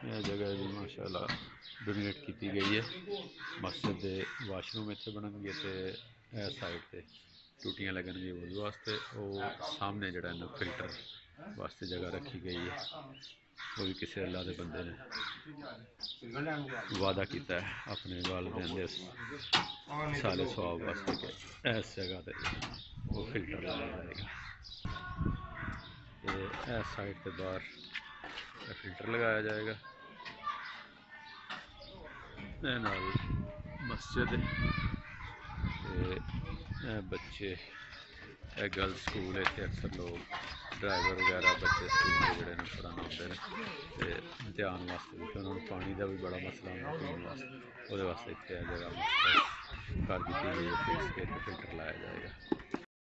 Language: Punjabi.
ਜਗ੍ਹਾ ਵੀ ਮਾਸ਼ਾਅੱਲਾ ਡੋਮੀਨੇਟ ਕੀਤੀ ਗਈ ਹੈ। ਮਸਜਿਦ ਦੇ ਵਾਸ਼ਰੂਮ ਇੱਥੇ ਬਣਨਗੇ ਤੇ ਇਹ ਸਾਈਡ ਤੇ ਟੂਟੀਆਂ ਲੱਗਣਗੀਆਂ ਉਹਦੇ ਵਾਸਤੇ। ਉਹ ਸਾਹਮਣੇ ਜਿਹੜਾ ਇਹਨੂੰ ਫਿਲਟਰ ਵਾਸਤੇ ਜਗ੍ਹਾ ਰੱਖੀ ਗਈ ਹੈ। ਉਹ ਵੀ ਕਿਸੇ ਅੱਲਾ ਦੇ ਬੰਦੇ ਨੇ ਵਾਅਦਾ ਕੀਤਾ ਹੈ, ਆਪਣੇ ਵਾਲਿਦੈਨ ਦੇ ਸਾਲੇ ਸਵਾਬ ਵਾਸਤੇ ਕਿ ਇਸ ਜਗ੍ਹਾ ਤੇ ਉਹ ਫਿਲਟਰ ਲਾਇਆ ਜਾਏਗਾ। ਤੇ ਇਸ ਸਾਈਡ ਤੇ ਬਾਹਰ ਫਿਲਟਰ ਲਗਾਇਆ ਜਾਏਗਾ। ਇਹ ਨਾਲ ਮਸਜਿਦ ਹੈ ਤੇ ਬੱਚੇ, ਇਹ ਗਰਲ ਸਕੂਲ ਹੈ, ਇੱਥੇ ਅਕਸਰ ਲੋਕ ਡਰਾਈਵਰ ਵਗੈਰਾ ਬੱਚੇ ਸਕੂਲ ਦੇ ਜਿਹੜੇ ਨੇ ਪੜ੍ਹਨ ਆਉਂਦੇ ਨੇ। ਤੇ ਇਮਤਿਹਾਨ ਵਾਸਤੇ ਵੀ ਉਹਨਾਂ ਨੂੰ ਪਾਣੀ ਦਾ ਵੀ ਬੜਾ ਮਸਲਾ ਹੁੰਦਾ ਪੀਣ ਵਾਸਤੇ। ਉਹਦੇ ਵਾਸਤੇ ਇੱਥੇ ਆ ਜਗ੍ਹਾ ਮੁਖਤਸ ਕਰ ਦਿੱਤੀ ਗਈ ਹੈ ਫਿਲਟਰ ਲਾਇਆ ਜਾਏਗਾ।